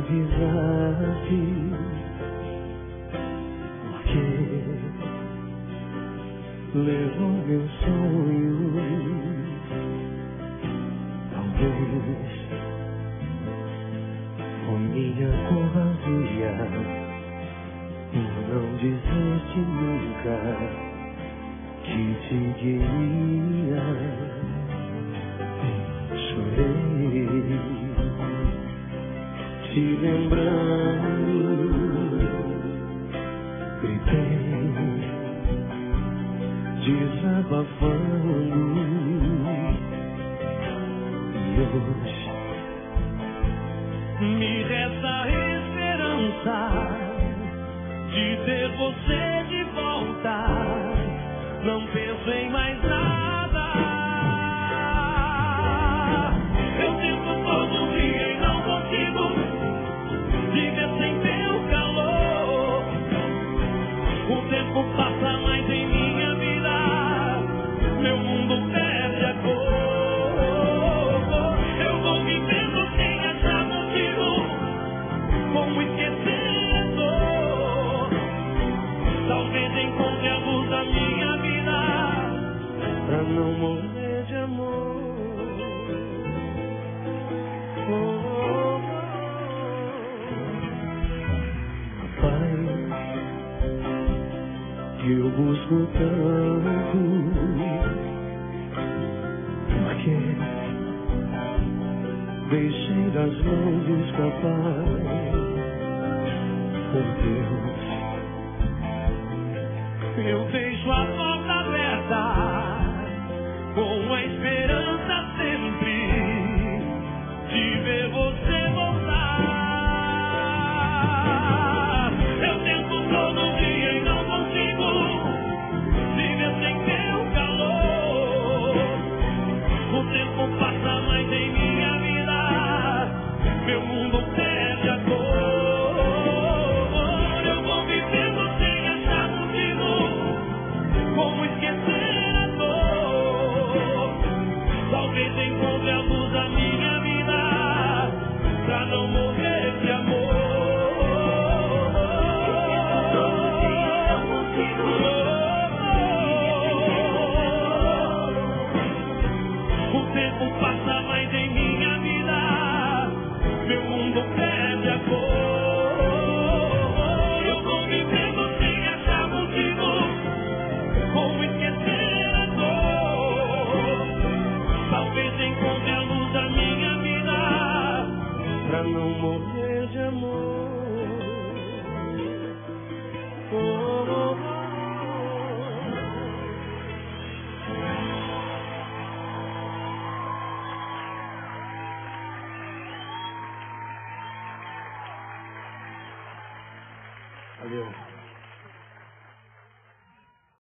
me avisaste Porque levou meu sonho. Talvez com minha covardia não dizer-te nunca que te queria Chorei te lembrando Gritei Desabafando E hoje Me resta a esperança de ter você de volta. Não penso em mais nada. O tempo passa mais em minha vida. Meu mundo eu busco tanto. Porque deixei das mãos escapar O tempo passa mais em minha vida, meu mundo perde a cor. I do.